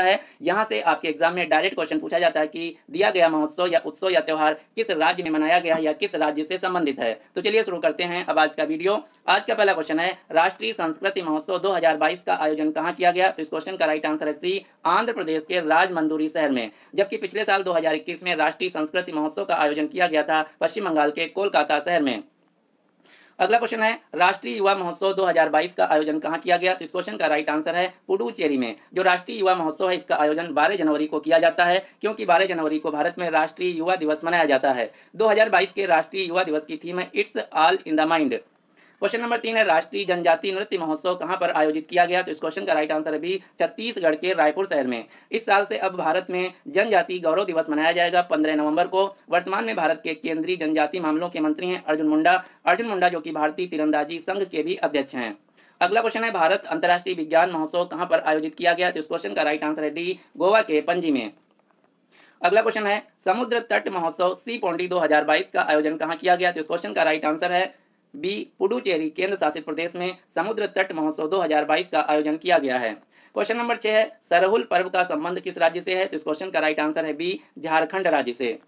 है। यहाँ से आपके एग्ज़ाम में डायरेक्ट क्वेश्चन पूछा जाता है कि दिया गया महोत्सव या उत्सव या त्योहार किस राज्य में मनाया गया या किस राज्य से संबंधित है। तो चलिए शुरू करते हैं अब आज का वीडियो आज का पहला क्वेश्चन है, राष्ट्रीय संस्कृति महोत्सव 2022 का आयोजन कहाँ किया गया? तो इस क्वेश्चन का राइट आंसर है सी, आंध्र प्रदेश के राजमंदूरी शहर में, जबकि पिछले साल 2021 में राष्ट्रीय संस्कृति महोत्सव का आयोजन किया गया था पश्चिम बंगाल के कोलकाता शहर में। अगला क्वेश्चन है, राष्ट्रीय युवा महोत्सव 2022 का आयोजन कहाँ किया गया? तो इस क्वेश्चन का राइट आंसर है पुडुचेरी में, जो राष्ट्रीय युवा महोत्सव है, इसका आयोजन 12 जनवरी को किया जाता है, क्योंकि 12 जनवरी को भारत में राष्ट्रीय युवा दिवस मनाया जाता है। 2022 के राष्ट्रीय युवा दिवस की थीम है it's all in the mind question number तीन है, राष्ट्रीय जनजाति नृत्य महोत्सव कहाँ पर आयोजित किया गया? तो इस क्वेश्चन का राइट आंसर है भी छत्तीसगढ़ के रायपुर शहर में। इस साल से अब भारत में जनजाति गौरव दिवस मनाया जाएगा पंद्रह नवंबर को। वर्तमान में भारत के केंद्रीय जनजाति मामलों के मंत्री हैं अर्जुन मुंडा। अर्जुन मुंडा जो कि भारतीय तीरंदाजी संघ के भी अध्यक्ष हैं। अगला क्वेश्चन है, भारत अंतर्राष्ट्रीय विज्ञान महोत्सव कहाँ पर आयोजित किया गया? तो इस क्वेश्चन का राइट आंसर है डी, गोवा के पणजी में। अगला क्वेश्चन है, समुद्र तट महोत्सव सी पोंडी 2022 का आयोजन कहाँ किया गया? तो इस क्वेश्चन का राइट आंसर है बी पुडुचेरी केंद्र शासित प्रदेश में समुद्र तट महोत्सव 2022 का आयोजन किया गया है। क्वेश्चन नंबर छह है, सरहुल पर्व का संबंध किस राज्य से है? तो इस क्वेश्चन का राइट आंसर है बी झारखंड राज्य से।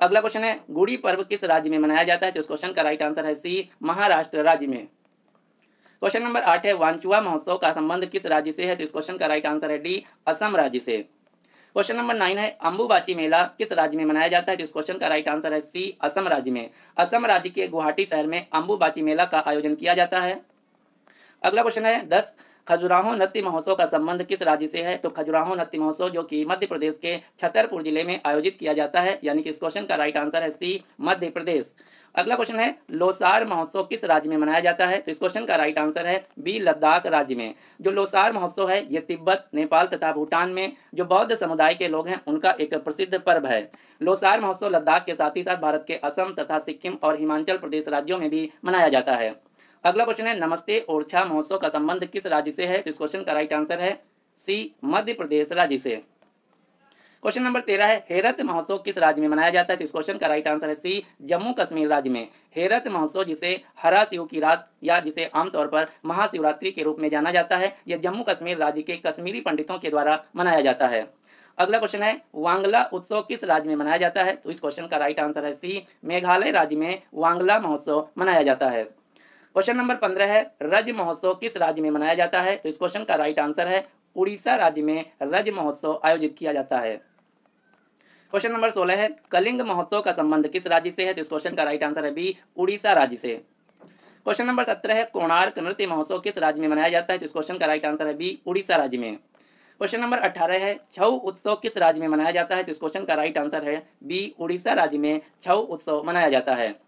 अगला क्वेश्चन है, गुड़ी पर्व किस राज्य में मनाया जाता है? तो इस क्वेश्चन का राइट आंसर है सी महाराष्ट्र राज्य में। क्वेश्चन नंबर आठ है वांचुआ महोत्सव का संबंध किस राज्य से है? तो इस क्वेश्चन का राइट आंसर है डी असम राज्य से। क्वेश्चन नंबर नाइन है अम्बुबाची मेला किस राज्य में मनाया जाता है? तो इस क्वेश्चन का राइट आंसर है सी असम राज्य में। असम राज्य के गुवाहाटी शहर में अंबुबाची मेला का आयोजन किया जाता है। अगला क्वेश्चन है, दस खजुराहो नृत्य महोत्सव का संबंध किस राज्य से है? तो खजुराहो नृत्य महोत्सव, जो कि मध्य प्रदेश के छतरपुर ज़िले में आयोजित किया जाता है, यानी कि इस क्वेश्चन का राइट आंसर है सी, मध्य प्रदेश। अगला क्वेश्चन है, लोसार महोत्सव किस राज्य में मनाया जाता है? तो इस क्वेश्चन का राइट आंसर है बी, लद्दाख राज्य में। जो लोसार महोत्सव है, ये तिब्बत, नेपाल तथा भूटान में जो बौद्ध समुदाय के लोग हैं, उनका एक प्रसिद्ध पर्व है। लोसार महोत्सव लद्दाख के साथ ही साथ भारत के असम तथा सिक्किम और हिमाचल प्रदेश राज्यों में भी मनाया जाता है। अगला क्वेश्चन है, नमस्ते, ओरछा महोत्सव का संबंध किस राज्य से है? तो इस क्वेश्चन का राइट आंसर है, सी, मध्य प्रदेश राज्य से। क्वेश्चन नंबर तेरह है, हेरत महोत्सव किस राज्य में मनाया जाता है? तो इस क्वेश्चन का राइट आंसर है, सी, जम्मू कश्मीर राज्य में। हेरत महोत्सव जिसे हरा शिव की रात या जिसे आमतौर पर महाशिवरात्रि के रूप में जाना जाता है, यह जम्मू कश्मीर राज्य के कश्मीरी पंडितों के द्वारा मनाया जाता है। अगला क्वेश्चन है, वांगला उत्सव किस राज्य में मनाया जाता है? तो इस क्वेश्चन का राइट आंसर है, सी, मेघालय राज्य में वांगला महोत्सव मनाया जाता है। क्वेश्चन नंबर पंद्रह है, रज महोत्सव किस राज्य में मनाया जाता है? तो इस क्वेश्चन का राइट आंसर है, उड़ीसा राज्य में रज महोत्सव आयोजित किया जाता है। क्वेश्चन नंबर सोलह है, कलिंग महोत्सव का संबंध किस राज्य से है? तो इस क्वेश्चन का राइट आंसर है बी, उड़ीसा राज्य से। क्वेश्चन नंबर सत्रह है, कोणार्क नृत्य महोत्सव किस राज्य में मनाया जाता है? तो इस क्वेश्चन का राइट आंसर है बी, उड़ीसा राज्य में। क्वेश्चन नंबर अठारह है, छऊ उत्सव किस राज्य में मनाया जाता है? तो इस क्वेश्चन का राइट आंसर है बी, उड़ीसा राज्य में छऊ उत्सव मनाया जाता है।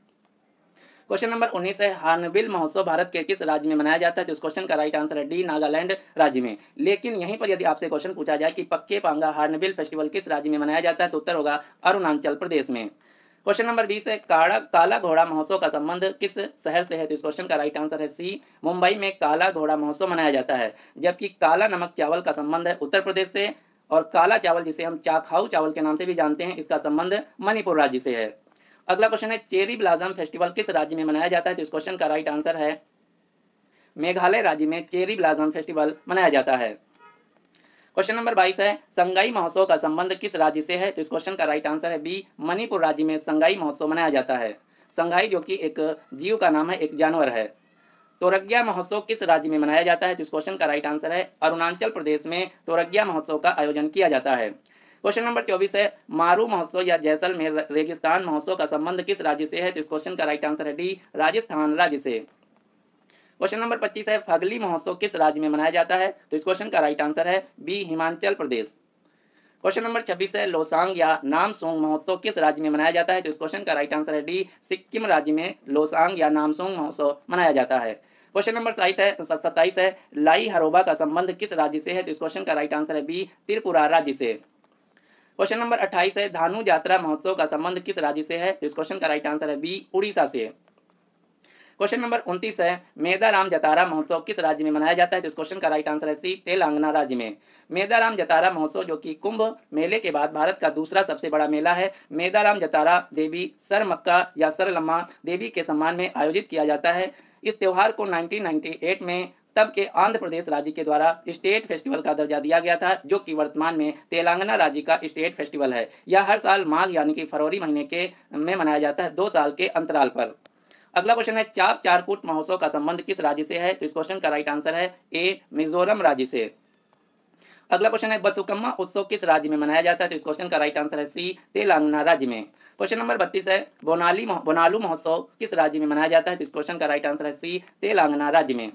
क्वेश्चन नंबर उन्नीस है, हार्नबिल महोत्सव भारत के किस राज्य में मनाया जाता है? तो इस क्वेश्चन का राइट आंसर है डी, नागालैंड राज्य में। लेकिन यहीं पर यदि आपसे क्वेश्चन पूछा जाए कि पक्के पांगा हार्नबिल फेस्टिवल किस राज्य में मनाया जाता है तो उत्तर होगा अरुणाचल प्रदेश में। क्वेश्चन नंबर बीस है, काला काला घोड़ा महोत्सव का संबंध किस शहर से है? तो इस क्वेश्चन का राइट आंसर है सी, मुंबई में काला घोड़ा महोत्सव मनाया जाता है। जबकि काला नमक चावल का संबंध है उत्तर प्रदेश से, और काला चावल जिसे हम चाखाऊ चावल के नाम से भी जानते हैं, इसका संबंध मणिपुर राज्य से है। अगला क्वेश्चन है, चेरी ब्लाजम फेस्टिवल किस राज्य में मनाया जाता है? तो इस क्वेश्चन का राइट आंसर है, मेघालय राज्य में चेरी ब्लाजम फेस्टिवल मनाया जाता है। क्वेश्चन नंबर बाईस है, संगाई महोत्सव का संबंध किस राज्य से है? तो इस क्वेश्चन का राइट आंसर है, बी, मणिपुर राज्य में संगाई महोत्सव मनाया जाता है। संगाई जो कि एक जीव का नाम है, एक जानवर है। तोरज्ञा महोत्सव किस राज्य में मनाया जाता है? तो इस क्वेश्चन का राइट आंसर है, अरुणाचल प्रदेश में तोरज्ञा महोत्सव का आयोजन किया जाता है। क्वेश्चन नंबर चौबीस है, मारू महोत्सव या जैसलमेर रेगिस्तान महोत्सव का संबंध किस राज्य से है? तो इस क्वेश्चन का राइट आंसर है डी, राजस्थान राज्य से। क्वेश्चन नंबर पच्चीस है, फगली महोत्सव किस राज्य में मनाया जाता है? तो इस क्वेश्चन का राइट आंसर है B, Himachal Pradesh. Question number छब्बीस है, लोसांग या नामसोंग महोत्सव किस राज्य में मनाया जाता है? तो इस क्वेश्चन का राइट आंसर है डी, सिक्किम राज्य में लोसांग या नामसोंग महोत्सव मनाया जाता है। क्वेश्चन नंबर साइट है सत्ताईस है लाई हरोबा का संबंध किस राज्य से है? तो इस क्वेश्चन का राइट आंसर है बी, त्रिपुरा राज्य से। क्वेश्चन नंबर 28 है, धानु यात्रा महोत्सव का संबंध किस राज्य से है? तो इस क्वेश्चन का राइट आंसर है बी उड़ीसा से। क्वेश्चन नंबर उनतीस है, मेदाराम जतारा महोत्सव किस राज्य में मनाया जाता है? तो इस क्वेश्चन का राइट आंसर है सी तेलंगाना राज्य में। मेदाराम जतारा महोत्सव जो कि कुंभ मेले के बाद भारत का दूसरा सबसे बड़ा मेला है, मेदाराम जतारा देवी सर मक्का या सर लम्मा देवी के सम्मान में आयोजित किया जाता है। इस त्योहार को 1998 में तब के आंध्र प्रदेश राज्य के द्वारा स्टेट फेस्टिवल का दर्जा दिया गया था, जो कि वर्तमान में तेलंगाना राज्य का स्टेट फेस्टिवल है। यह हर साल माघ यानी कि फरवरी महीने के, में मनाया जाता है, दो साल के अंतराल पर। अगला क्वेश्चन है, चाप चारकूट महोत्सव का संबंध किस राज्य से है? तो इस क्वेश्चन का राइट आंसर है, ए, मिजोरम राज्य से। अगला क्वेश्चन है, बतुकम्मा उत्सव किस राज्य में मनाया जाता है? तो इस क्वेश्चन का राइट आंसर है, सी, तेलंगाना राज्य में। क्वेश्चन नंबर बत्तीस है, बोनाली बोनालू महोत्सव किस राज्य में मनाया जाता है? तो इस क्वेश्चन का राइट आंसर है, सी, तेलंगाना राज्य में।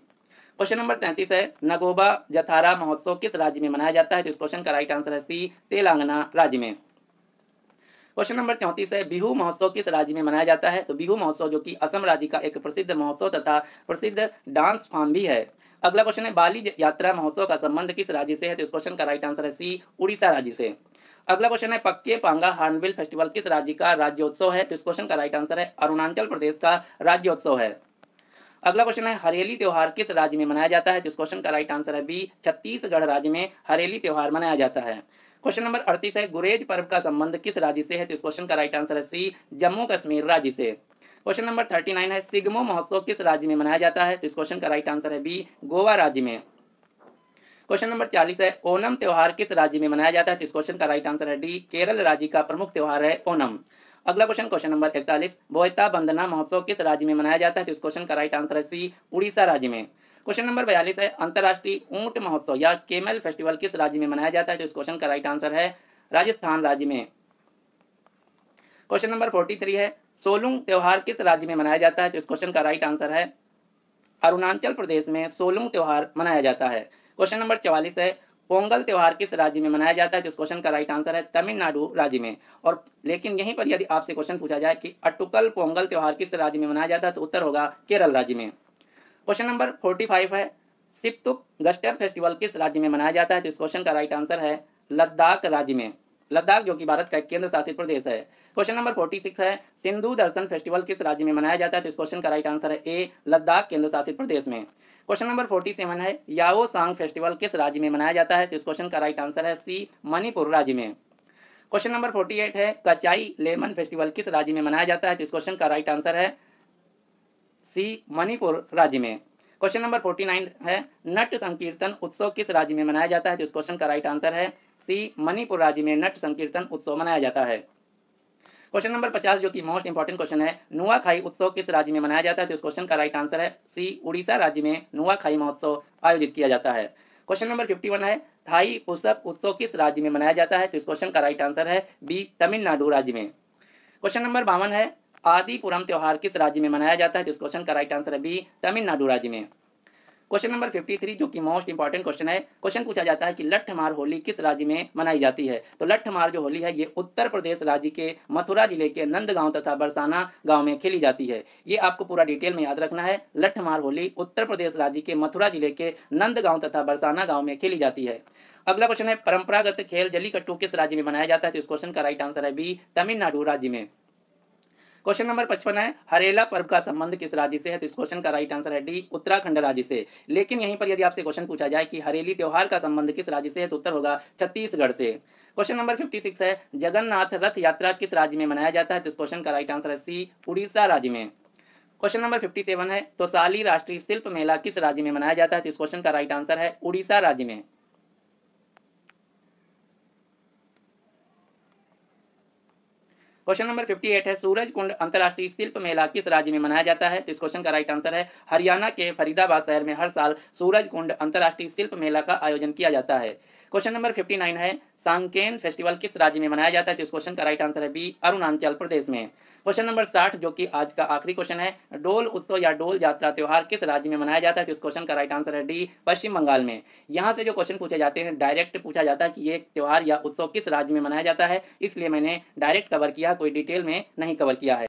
क्वेश्चन नंबर तैंतीस है नगोबा जथारा महोत्सव किस राज्य में मनाया जाता है? तो इस क्वेश्चन का राइट आंसर है सी तेलंगाना राज्य में। क्वेश्चन नंबर चौंतीस है, बिहू महोत्सव किस राज्य में मनाया जाता है? तो बिहू महोत्सव जो कि असम राज्य का एक प्रसिद्ध महोत्सव तथा प्रसिद्ध डांस फॉर्म भी है। अगला क्वेश्चन है, बाली यात्रा महोत्सव का संबंध किस राज्य से है? तो इस क्वेश्चन का राइट आंसर है सी उड़ीसा राज्य से। अगला क्वेश्चन है, पक्के पांगा हार्नबिल फेस्टिवल किस राज्य का राज्योत्सव है? तो इस क्वेश्चन का राइट आंसर है, अरुणाचल प्रदेश का राज्योत्सव है। अगला क्वेश्चन है, हरेली त्यौहार किस राज्य में मनाया जाता है? इस क्वेश्चन का राइट आंसर है बी छत्तीसगढ़ राज्य में हरेली त्यौहार मनाया जाता है। क्वेश्चन नंबर अड़तीस है, गुरेज पर्व का संबंध किस राज्य से है? तो इस क्वेश्चन का राइट आंसर है सी जम्मू कश्मीर राज्य से। क्वेश्चन नंबर थर्टी नाइन है, सिग्मो महोत्सव किस राज्य में मनाया जाता है? तो इस क्वेश्चन का राइट आंसर है बी गोवा राज्य में। क्वेश्चन नंबर चालीस है ओनम त्यौहार किस राज्य में मनाया जाता है? तो इस क्वेश्चन का राइट आंसर है डी केरल राज्य का प्रमुख त्यौहार है ओनम अगला क्वेश्चन क्वेश्चन नंबर इकतालीस। बोयता बंदना महोत्सव किस राज्य में मनाया जाता है? तो इस क्वेश्चन का राइट आंसर है सी, उड़ीसा राज्य में। क्वेश्चन नंबर बयालीस है, अंतर्राष्ट्रीय ऊँट महोत्सव या केमल फेस्टिवल किस राज्य में मनाया जाता है? तो इस क्वेश्चन का राइट आंसर है राजस्थान राज्य में। क्वेश्चन नंबर फोर्टी थ्री है, सोलुंग त्यौहार किस राज्य में मनाया जाता है? तो इस क्वेश्चन का राइट आंसर है, अरुणाचल प्रदेश में सोलुंग त्यौहार मनाया जाता है। क्वेश्चन नंबर चवालीस है पोंगल त्यौहार किस राज्य में मनाया जाता है? तो इस क्वेश्चन का राइट आंसर है तमिलनाडु राज्य में। और लेकिन यहीं पर यदि आपसे क्वेश्चन पूछा जाए कि अटुकल पोंगल त्योहार किस राज्य में मनाया जाता है तो उत्तर होगा केरल राज्य में। क्वेश्चन नंबर फोर्टी फाइव है। सिप्तुक गस्टर फेस्टिवल किस राज्य में मनाया जाता है? तो इस क्वेश्चन का राइट आंसर है लद्दाख राज्य में। लद्दाख, जो कि भारत का केंद्र शासित प्रदेश है। क्वेश्चन नंबर फोर्टी सिक्स है। सिंधु दर्शन फेस्टिवल किस राज्य में मनाया जाता है? तो इस क्वेश्चन का राइट आंसर है ए, लद्दाख केंद्र शासित प्रदेश में। क्वेश्चन नंबर फोर्टी सेवन है, याओ सांग फेस्टिवल किस राज्य में मनाया जाता है? तो इस क्वेश्चन का राइट आंसर है सी, मणिपुर राज्य में। क्वेश्चन नंबर फोर्टी एट है, कचाई लेमन फेस्टिवल किस राज्य में मनाया जाता है? तो इस क्वेश्चन का राइट आंसर है सी, मणिपुर राज्य में। क्वेश्चन नंबर फोर्टी नाइन है, नट संकीर्तन उत्सव किस राज्य में मनाया जाता है? तो इस क्वेश्चन का राइट आंसर है सी, मणिपुर राज्य में नट संकीर्तन उत्सव मनाया जाता है। क्वेश्चन नंबर पचास, जो कि मोस्ट इंपॉर्टेंट क्वेश्चन है, नुआखाई उत्सव किस राज्य में मनाया जाता है? तो इस क्वेश्चन का राइट आंसर है, सी, उड़ीसा राज्य में नुआखाई महोत्सव आयोजित किया जाता है। क्वेश्चन नंबर फिफ्टी वन है, थाई पुस्तक उत्सव किस राज्य में मनाया जाता है? तो इस क्वेश्चन का राइट आंसर है, बी, तमिलनाडु राज्य में। क्वेश्चन नंबर बावन है, आदिपुरम त्यौहार किस राज्य में मनाया जाता है? तो इस क्वेश्चन का राइट आंसर है, बी, तमिलनाडु राज्य में। क्वेश्चन नंबर 53 जो कि मोस्ट इंपॉर्टेंट क्वेश्चन है क्वेश्चन पूछा जाता है कि लट्ठमार होली किस राज्य में मनाई जाती है? तो लट्ठमार जो होली है, ये उत्तर प्रदेश राज्य के मथुरा ज़िले के नंदगांव तथा बरसाना गाँव में खेली जाती है। ये आपको पूरा डिटेल में याद रखना है। लट्ठमार होली उत्तर प्रदेश राज्य के मथुरा ज़िले के नंदगांव तथा बरसाना गाँव में खेली जाती है। अगला क्वेश्चन है, परंपरागत खेल जलीकट्टू किस राज्य में मनाया जाता है? तो इस क्वेश्चन का राइट आंसर है बी तमिलनाडु राज्य में। क्वेश्चन नंबर पचपन है, हरेला पर्व का संबंध किस राज्य से है? तो इस क्वेश्चन का राइट आंसर है डी उत्तराखंड राज्य से। लेकिन यहीं पर यदि आपसे क्वेश्चन पूछा जाए कि हरेली त्यौहार का संबंध किस राज्य से है तो उत्तर होगा छत्तीसगढ़ से। क्वेश्चन नंबर फिफ्टी सिक्स है, जगन्नाथ रथ यात्रा किस राज्य में मनाया जाता है? तो इस क्वेश्चन का राइट आंसर है सी उड़ीसा राज्य में। क्वेश्चन नंबर फिफ्टी सेवन है तो साली राष्ट्रीय शिल्प मेला किस राज्य में मनाया जाता है? तो इस क्वेश्चन का राइट आंसर है, उड़ीसा राज्य में। क्वेश्चन नंबर 58 है, सूरज कुंड अंतर्राष्ट्रीय शिल्प मेला किस राज्य में मनाया जाता है? तो इस क्वेश्चन का राइट आंसर है, हरियाणा के फरीदाबाद शहर में हर साल सूरज कुंड अंतर्राष्ट्रीय शिल्प मेला का आयोजन किया जाता है। क्वेश्चन नंबर 59 है सांकेन फेस्टिवल किस राज्य में मनाया जाता है? तो इस क्वेश्चन का राइट आंसर है बी, अरुणाचल प्रदेश में। क्वेश्चन नंबर 60 जो कि आज का आखिरी क्वेश्चन है, डोल उत्सव या डोल यात्रा त्योहार किस राज्य में मनाया जाता है? तो इस क्वेश्चन का राइट आंसर है डी, पश्चिम बंगाल में। यहाँ से जो क्वेश्चन पूछे जाते हैं डायरेक्ट पूछा जाता है कि ये त्योहार या उत्सव किस राज्य में मनाया जाता है, इसलिए मैंने डायरेक्ट कवर किया, कोई डिटेल में नहीं कवर किया है।